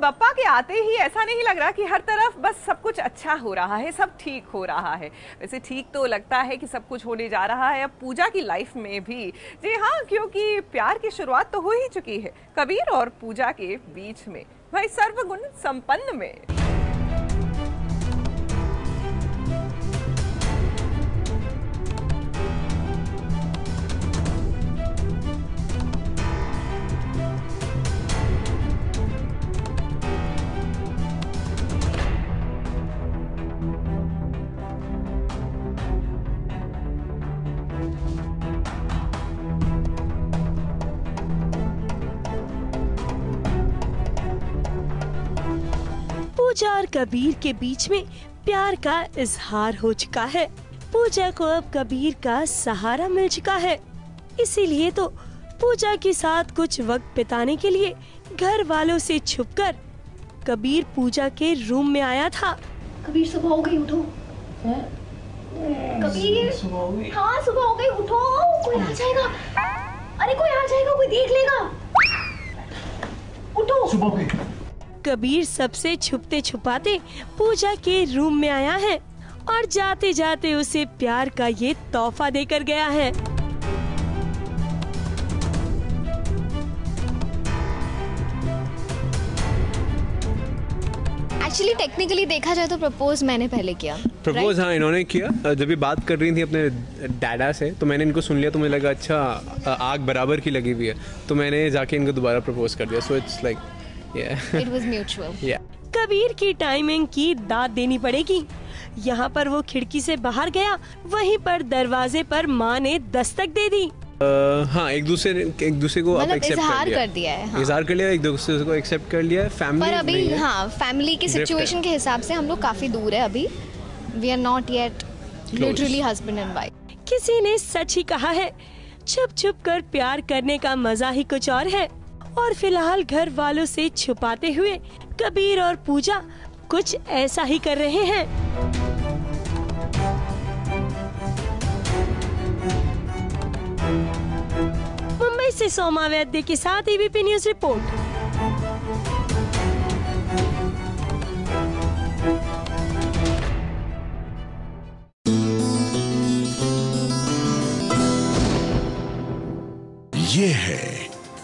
बप्पा के आते ही ऐसा नहीं लग रहा कि हर तरफ़ बस सब कुछ अच्छा हो रहा है, सब ठीक हो रहा है। वैसे ठीक तो लगता है कि सब कुछ होने जा रहा है। अब पूजा की लाइफ में भी, जी हाँ क्योंकि प्यार की शुरुआत तो हो ही चुकी है, कबीर और पूजा के बीच में भाई सर्वगुण संपन्न में। पूजा और कबीर के बीच में प्यार का इजहार हो चुका है। पूजा को अब कबीर का सहारा मिल चुका है। इसीलिए तो पूजा के साथ कुछ वक्त बिताने के लिए घर वालों से छुपकर कबीर पूजा के रूम में आया था। कबीर सुबह हो गई उठो। कबीर? हाँ सुबह हो गई उठो। कोई आ जाएगा? अरे कोई आ जाएगा कोई देख लेगा। उठो। सुबह हो गई। कबीर सबसे छुपते छुपाते पूजा के रूम में आया है और जाते जाते उसे प्यार का ये तोहफा देकर गया है। एक्चुअली टेक्निकली देखा जाए तो प्रपोज मैंने पहले किया। प्रपोज हाँ इन्होंने किया। जब ये बात कर रही थी अपने डैडा से तो मैंने इनको सुन लिया तो मुझे लगा अच्छा आग बराबर की लगी हुई है। तो मैंने जाके इनको दोबारा प्रपोज कर दिया। So it's like it was mutual Kabir की टाइमिंग की दाद देनी पड़ेगी। यहाँ पर वो खिड़की से बाहर गया वहीं पर दरवाजे पर माँ ने दस्तक दे दी। हाँ एक दूसरे एक दूसरे को आप मतलब एक्सेप्ट इजहार कर लिया। कर दिया है, हाँ। इजहार कर लिया एक दूसरे को एक्सेप्ट कर लिया। पर फैमिली पर अभी है। हाँ फैमिली की सिचुएशन के हिसाब से हम लोग काफ़ी दूर है अभी। We are not yet literally husband and wife किसी ने सच ही कहा है छुप छुप कर प्यार करने का मज़ा ही कुछ और है। और फ़िलहाल घर वालों से छुपाते हुए कबीर और पूजा कुछ ऐसा ही कर रहे हैं। मुंबई से सोमा वैद्य के साथ एबीपी न्यूज़ रिपोर्ट ये है